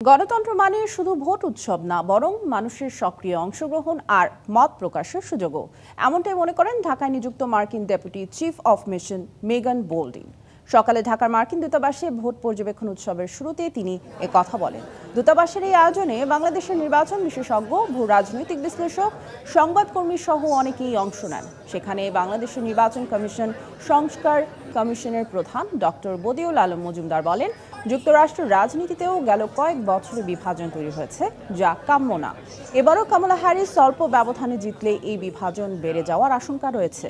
গণতন্ত্র মানে শুধু ভোট উৎসব না, বরং মানুষের সক্রিয় অংশগ্রহণ আর মত প্রকাশের সুযোগও। এমনটাই মনে করেন ঢাকায় নিযুক্ত মার্কিন ডেপুটি চিফ অফ মিশন মেগান বোল্ডিং। সকালে ঢাকার মার্কিন দূতাবাসে ভোট পর্যবেক্ষণ উৎসবের শুরুতে তিনি এ কথা বলেন। দূতাবাসের এই আয়োজনে বাংলাদেশের নির্বাচন বিশেষজ্ঞ, ভূ রাজনৈতিক বিশ্লেষক, সংবাদকর্মী সহ অনেকেই অংশ নেন। সেখানে বাংলাদেশের নির্বাচন কমিশন সংস্কার কমিশনের প্রধান ডক্টর বদিউল আলম মজুমদার বলেন যুক্তরাষ্ট্রের রাজনীতিতেও গেল কয়েক বছরে বিভাজন তৈরি হয়েছে, যা কাম্য না। এবারও কামলা হ্যারিস স্বল্প ব্যবধানে জিতলে এই বিভাজন বেড়ে যাওয়ার আশঙ্কা রয়েছে।